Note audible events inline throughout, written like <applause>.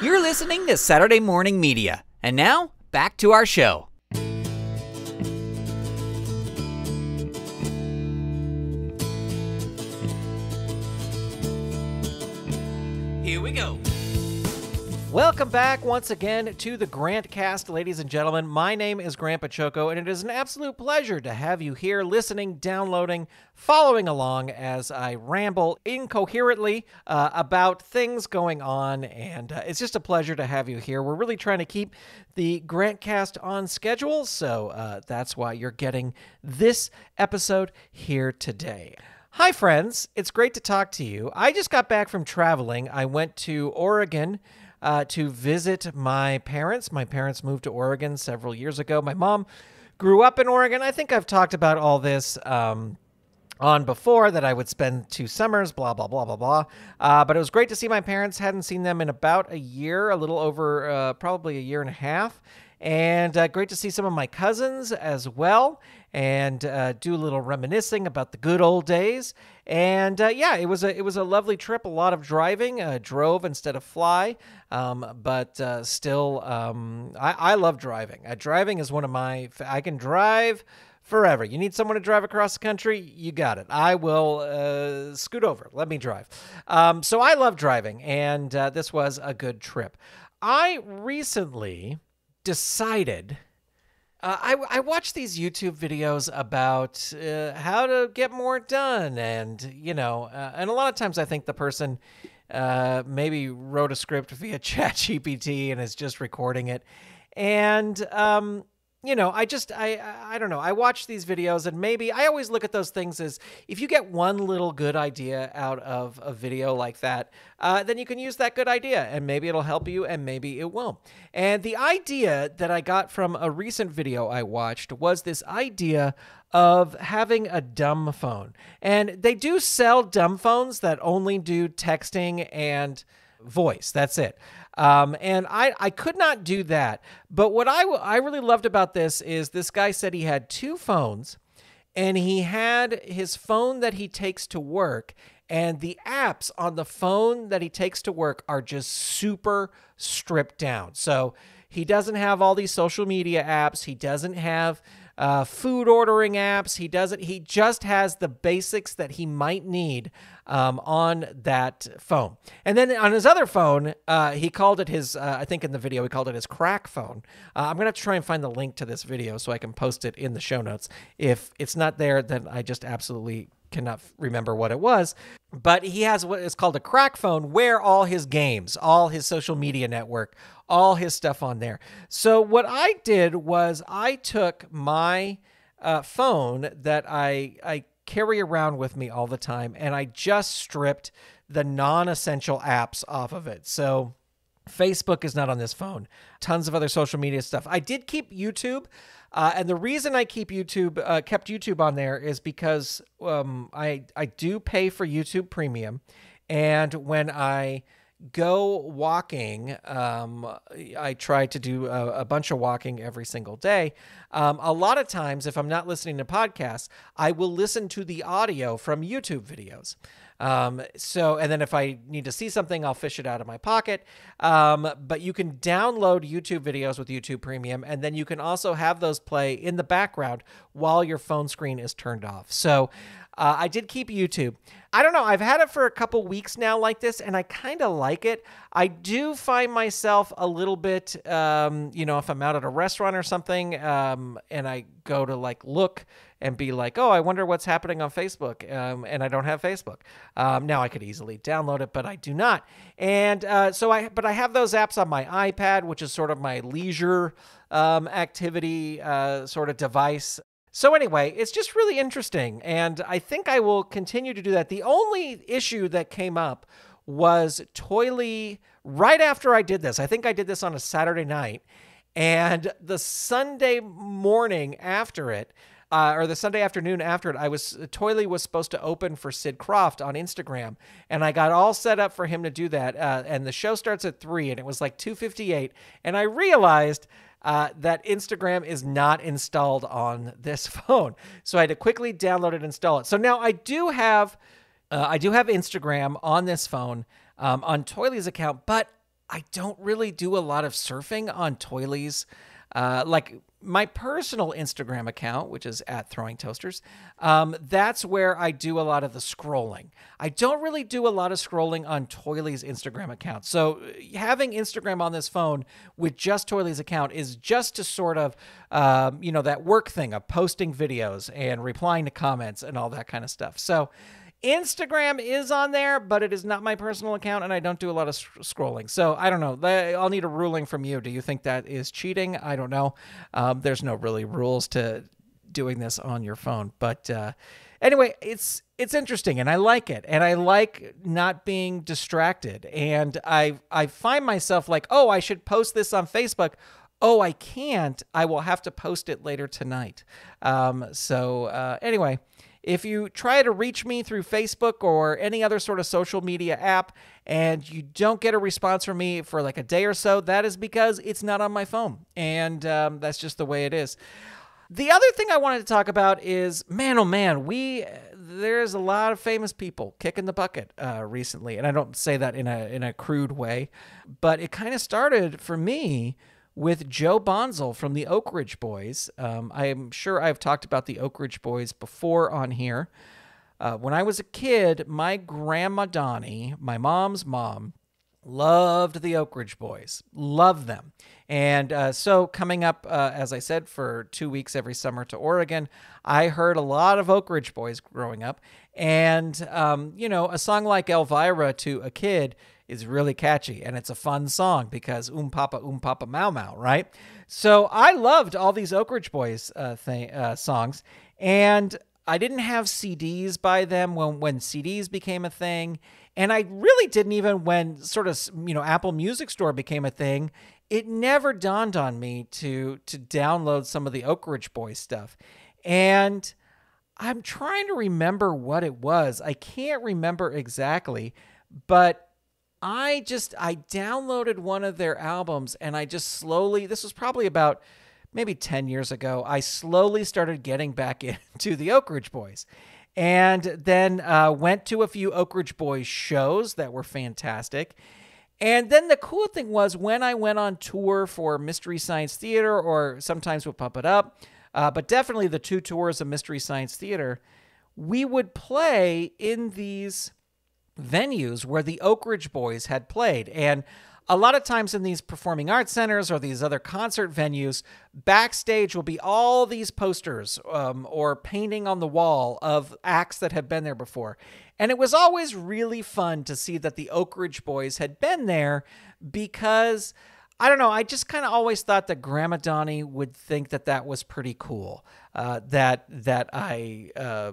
You're listening to Saturday Morning Media. And now, back to our show. Welcome back once again to the Grant Cast, ladies and gentlemen. My name is Grant Baciocco, and it is an absolute pleasure to have you here listening, downloading, following along as I ramble incoherently uh, about things going on. And uh, it's just a pleasure to have you here. We're really trying to keep the Grant Cast on schedule, so uh, that's why you're getting this episode here today. Hi, friends. It's great to talk to you. I just got back from traveling. I went to Oregon uh, to visit my parents. My parents moved to Oregon several years ago. My mom grew up in Oregon. I think I've talked about all this. Um, on before that I would spend two summers, blah, blah, blah, blah, blah. Uh, but it was great to see my parents. Hadn't seen them in about a year, a little over uh, probably a year and a half. And uh, great to see some of my cousins as well and uh, do a little reminiscing about the good old days. And uh, yeah, it was a it was a lovely trip. A lot of driving, uh, drove instead of fly, um, but uh, still, um, I, I love driving. Uh, driving is one of my I can drive forever. You need someone to drive across the country, you got it. I will uh, scoot over. Let me drive. Um, so I love driving, and uh, this was a good trip. I recently decided. Uh, I, I watch these YouTube videos about uh, how to get more done, and you know, uh, and a lot of times I think the person uh, maybe wrote a script via <laughs> ChatGPT and is just recording it, and um, you know, I just I I don't know. I watch these videos and maybe I always look at those things as if you get one little good idea out of a video like that, uh, then you can use that good idea and maybe it'll help you and maybe it won't. And the idea that I got from a recent video I watched was this idea of having a dumb phone. And they do sell dumb phones that only do texting and voice. That's it. Um, and I, I could not do that. But what I, I really loved about this is this guy said he had two phones and he had his phone that he takes to work and the apps on the phone that he takes to work are just super stripped down. So he doesn't have all these social media apps. He doesn't have uh, food ordering apps. He doesn't. He just has the basics that he might need um, on that phone. And then on his other phone, uh, he called it his. Uh, I think in the video he called it his crack phone. Uh, I'm gonna try and find the link to this video so I can post it in the show notes. If it's not there, then I just absolutely cannot remember what it was, but he has what is called a crack phone where all his games, all his social media network, all his stuff on there. So what I did was I took my uh, phone that I I carry around with me all the time and I just stripped the non-essential apps off of it. So Facebook is not on this phone. Tons of other social media stuff. I did keep YouTube. Uh, and the reason I keep YouTube, uh, kept YouTube on there is because um, I I do pay for YouTube Premium, and when I go walking, um, I try to do a, a, bunch of walking every single day. Um, a lot of times, if I'm not listening to podcasts, I will listen to the audio from YouTube videos. Um, so, and then if I need to see something, I'll fish it out of my pocket. Um, but you can download YouTube videos with YouTube Premium, and then you can also have those play in the background while your phone screen is turned off. So, uh, I did keep YouTube. I don't know. I've had it for a couple weeks now, like this, and I kind of like it. I do find myself a little bit, um, you know, if I'm out at a restaurant or something, um, and I go to like look and be like, oh, I wonder what's happening on Facebook, um, and I don't have Facebook. Um, now I could easily download it, but I do not. And uh, so I, but I have those apps on my iPad, which is sort of my leisure um, activity uh, sort of device. So, anyway, it's just really interesting. And I think I will continue to do that. The only issue that came up was Toily right after I did this. I think I did this on a Saturday night. And the Sunday morning after it, uh, or the Sunday afternoon after it, I was Toily was supposed to open for Sid Krofft on Instagram, and I got all set up for him to do that. Uh, and the show starts at three, and it was like two fifty eight, and I realized uh, that Instagram is not installed on this <laughs> phone. So I had to quickly download it and install it. So now I do have uh, I do have Instagram on this phone um, on Toily's account, but I don't really do a lot of surfing on Toilies. Uh, like my personal Instagram account, which is at Throwing Toasters, um, that's where I do a lot of the scrolling. I don't really do a lot of scrolling on Toily's Instagram account. So having Instagram on this phone with just Toily's account is just to sort of, um, you know, that work thing of posting videos and replying to comments and all that kind of stuff. So Instagram is on there, but it is not my personal account, and I don't do a lot of scrolling. So I don't know. I'll need a ruling from you. Do you think that is cheating? I don't know. Um, there's no really rules to doing this on your phone, but uh, anyway, it's it's interesting, and I like it, and I like not being distracted, and I I find myself like, oh, I should post this on Facebook oh, I can't, I will have to post it later tonight. Um, so, uh, anyway, if you try to reach me through Facebook or any other sort of social media app and you don't get a response from me for like a day or so, that is because it's not on my phone. And um, that's just the way it is. The other thing I wanted to talk about is man, oh man, we there's a lot of famous people kicking the bucket uh, recently, and I don't say that in a in a crude way, but it kind of started for me with Joe Bonsall from the Oak Ridge Boys. Um, I'm sure I've talked about the Oak Ridge Boys before on here. Uh, when I was a kid, my grandma Donnie, my mom's mom, loved the Oak Ridge Boys, loved them. And uh, so, coming up, uh, as I said, for two weeks every summer to Oregon, I heard a lot of Oak Ridge Boys growing up. And, um, you know, a song like Elvira to a kid is really catchy and it's a fun song because um papa um papa mau mau right? So i loved all these oak ridge boys uh, th- uh, songs and i didn't have cds by them when when cds became a thing and i really didn't even when sort of you know apple music store became a thing. It never dawned on me to to download some of the oak ridge boys stuff and i'm trying to remember what it was. I can't remember exactly but I just I downloaded one of their albums and I just slowly this was probably about maybe 10 years ago. I slowly started getting back <laughs> into the Oak Ridge Boys. And then uh, went to a few Oak Ridge Boys shows that were fantastic. And then the cool thing was when I went on tour for Mystery Science Theater, or sometimes we'll pump it up, uh, but definitely the two tours of Mystery Science Theater, we would play in these venues where the Oak Ridge Boys had played. And a lot of times in these performing arts centers or these other concert venues, backstage will be all these posters um, or painting on the wall of acts that have been there before. And it was always really fun to see that the Oak Ridge Boys had been there because. I don't know. I just kind of always thought that Grandma Donnie would think that that was pretty cool. Uh, that that I uh,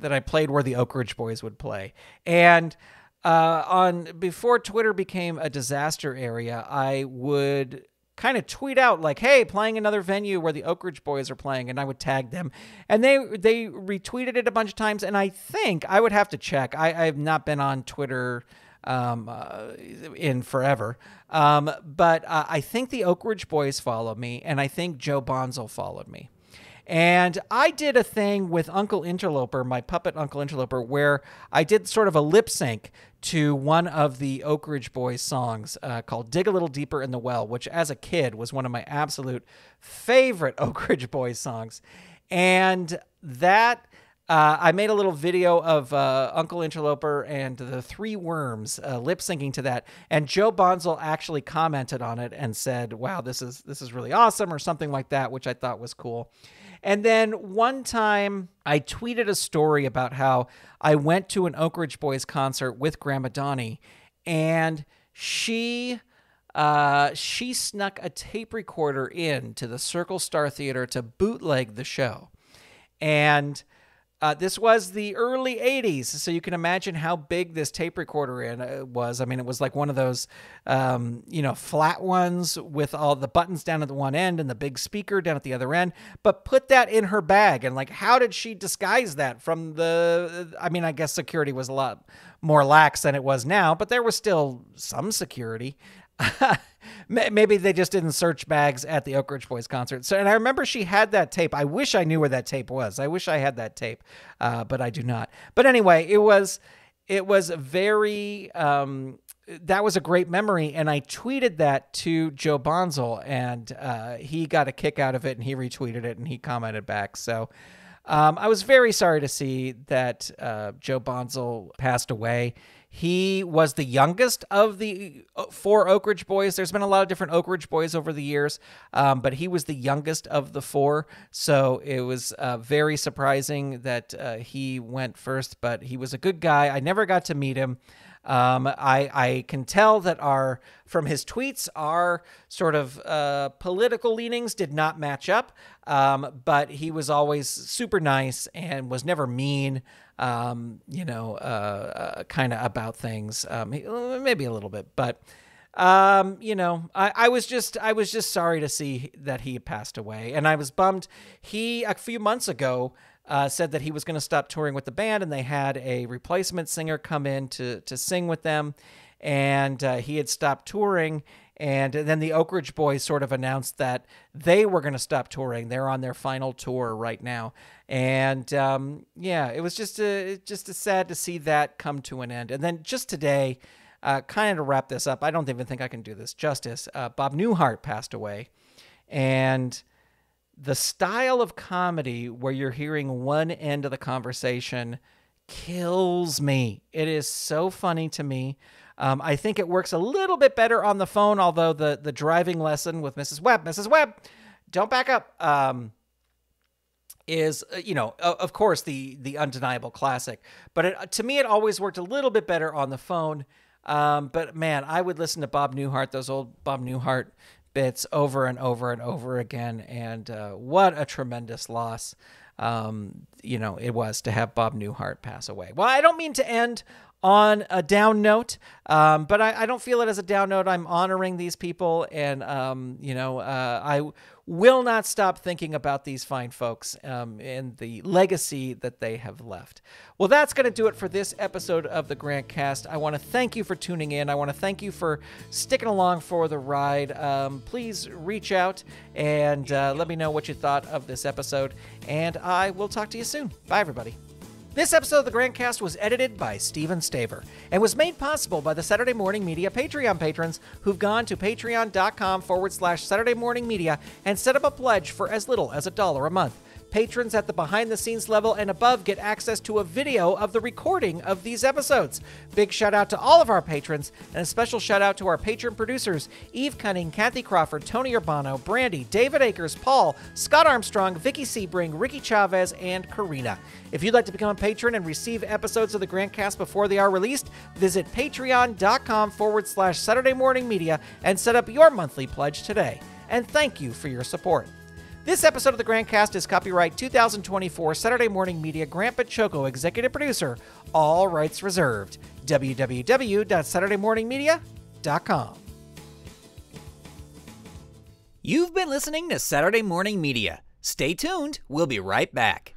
that I played where the Oak Ridge Boys would play. And uh, on before Twitter became a disaster area, I would kind of tweet out like, "Hey, playing another venue where the Oak Ridge Boys are playing," and I would tag them, and they they retweeted it a bunch of times. And I think I would have to check. I, I have not been on Twitter um, uh, in forever. Um, but uh, I think the Oak Ridge Boys followed me, and I think Joe Bonsall followed me. And I did a thing with Uncle Interloper, my puppet Uncle Interloper, where I did sort of a lip sync to one of the Oak Ridge Boys songs uh, called Dig a Little Deeper in the Well, which as a kid was one of my absolute favorite <laughs> Oak Ridge Boys songs. And that. Uh, I made a little video of uh, Uncle Interloper and the Three Worms uh, lip syncing to that, and Joe Bonsall actually commented on it and said, "Wow, this is this is really awesome," or something like that, which I thought was cool. And then one time I tweeted a story about how I went to an Oak Ridge Boys concert with Grandma Donnie and she uh, she snuck a tape recorder in to the Circle Star Theater to bootleg the show. And uh, this was the early 80s, so you can imagine how big this tape recorder in uh, was. I mean, it was like one of those, um, you know, flat ones with all the buttons down at the one end and the big speaker down at the other end. But put that in her bag, and like, how did she disguise that from the? I mean, I guess security was a lot more lax than it was now, but there was still some security. <laughs> Maybe they just didn't search bags at the Oak Ridge Boys concert. So, and I remember she had that tape. I wish I knew where that tape was. I wish I had that tape, uh, but I do not. But anyway, it was it was very um, that was a great memory. And I tweeted that to Joe Bonsall, and uh, he got a kick out of it, and he retweeted it, and he commented back. So um, I was very sorry to see that uh, Joe Bonsall passed away. He was the youngest of the uh, four Oak Ridge boys. There's been a lot of different Oak Ridge boys over the years, um, but he was the youngest of the four. So it was uh, very surprising that uh, he went first, but he was a good guy. I never got to meet him. Um, I, I can tell that our from his tweets our sort of uh, political leanings did not match up, um, but he was always super nice and was never mean. Um, you know, uh, uh, kind of about things, um, maybe a little bit, but um, you know, I, I was just I was just sorry to see that he passed away, and I was bummed. He a few months ago uh, said that he was going to stop touring with the band, and they had a replacement singer come in to to sing with them, and uh, he had stopped touring. And then the Oak Ridge Boys sort of announced that they were going to stop touring. They're on their final tour right now, and um, yeah, it was just a, just a sad to see that come to an end. And then just today, uh, kind of to wrap this up, I don't even think I can do this justice. Uh, Bob Newhart passed away, and the style of comedy where you're hearing one end of the conversation kills me. It is so funny to me. Um, I think it works a little bit better on the phone, although the the driving lesson with Mrs. Webb, Mrs. Webb, don't back up. Um, is uh, you know of course the the undeniable classic, but it, to me it always worked a little bit better on the phone. Um, but man, I would listen to Bob Newhart, those old Bob Newhart bits over and over and over again. And uh, what a tremendous loss, um, you know, it was to have Bob Newhart pass away. Well, I don't mean to end on a down note, um, but I, I, don't feel it as a down note. I'm honoring these people, and um, you know, uh, I will not stop thinking about these fine folks um, and the legacy that they have left. Well, that's going to do it for this episode of the Grant Cast. I want to thank you for tuning in. I want to thank you for sticking along for the ride. Um, please reach out and uh, let me know what you thought of this episode, and I will talk to you soon. Bye, everybody. This episode of the Grantcast was edited by Stephen Staver and was made possible by the Saturday Morning Media Patreon patrons who've gone to patreon.com forward slash Saturday Morning Media and set up a pledge for as little as a dollar a month. Patrons at the behind the scenes level and above get access to a video of the recording of these episodes. Big shout out to all of our patrons, and a special shout out to our patron producers Eve Cunning, Kathy Crawford, Tony Urbano, Brandy, David Akers, Paul, Scott Armstrong, Vicky Sebring, Ricky Chavez, and Karina. If you'd like to become a patron and receive episodes of the Grantcast before they are released, visit patreon.com forward slash Saturday Morning Media and set up your monthly pledge today. And thank you for your support. This episode of the Grant Cast is copyright 2024 Saturday Morning Media Grant Baciocco, executive producer. All rights reserved. www.saturdaymorningmedia.com. You've been listening to Saturday Morning Media. Stay tuned. We'll be right back.